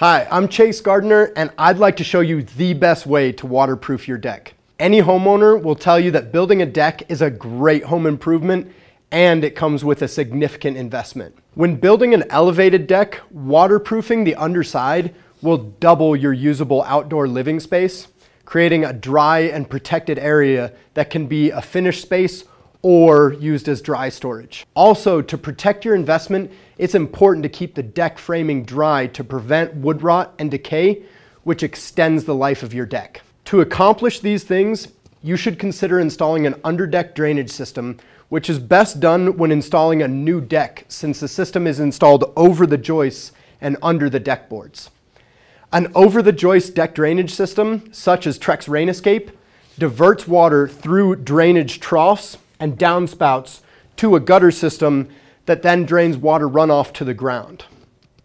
Hi, I'm Chase Gardner and I'd like to show you the best way to waterproof your deck. Any homeowner will tell you that building a deck is a great home improvement and it comes with a significant investment. When building an elevated deck, waterproofing the underside will double your usable outdoor living space, creating a dry and protected area that can be a finished space or used as dry storage. Also, to protect your investment, it's important to keep the deck framing dry to prevent wood rot and decay, which extends the life of your deck. To accomplish these things, you should consider installing an underdeck drainage system, which is best done when installing a new deck since the system is installed over the joists and under the deck boards. An over the joist deck drainage system, such as Trex Rain Escape, diverts water through drainage troughs and downspouts to a gutter system that then drains water runoff to the ground.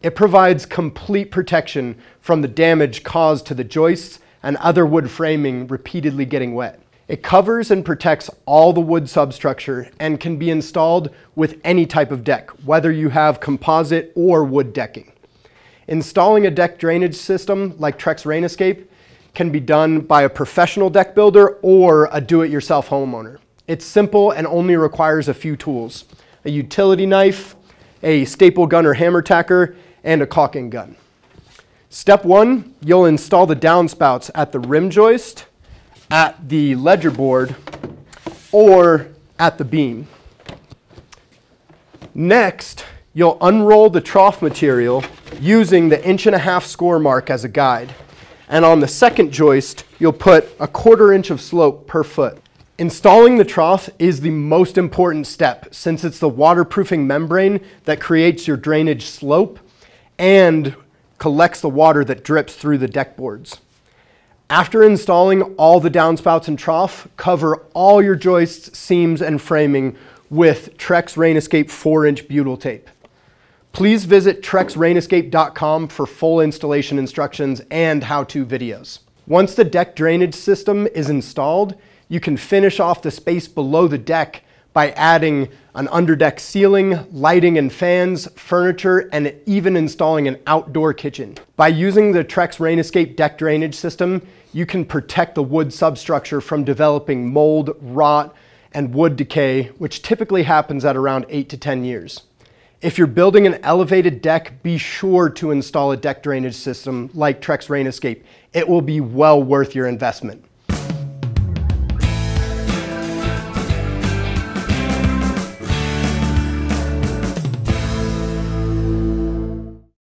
It provides complete protection from the damage caused to the joists and other wood framing repeatedly getting wet. It covers and protects all the wood substructure and can be installed with any type of deck, whether you have composite or wood decking. Installing a deck drainage system like Trex Rain Escape can be done by a professional deck builder or a do-it-yourself homeowner. It's simple and only requires a few tools, a utility knife, a staple gun or hammer tacker, and a caulking gun. Step one, you'll install the downspouts at the rim joist, at the ledger board, or at the beam. Next, you'll unroll the trough material using the inch and a half score mark as a guide. And on the second joist, you'll put a quarter inch of slope per foot. Installing the trough is the most important step since it's the waterproofing membrane that creates your drainage slope and collects the water that drips through the deck boards. After installing all the downspouts and trough, cover all your joists, seams, and framing with Trex Rain Escape 4-inch butyl tape. Please visit trexrainescape.com for full installation instructions and how-to videos. Once the deck drainage system is installed, you can finish off the space below the deck by adding an underdeck ceiling, lighting and fans, furniture, and even installing an outdoor kitchen. By using the Trex Rain Escape deck drainage system, you can protect the wood substructure from developing mold, rot, and wood decay, which typically happens at around 8 to 10 years. If you're building an elevated deck, be sure to install a deck drainage system like Trex Rain Escape. It will be well worth your investment.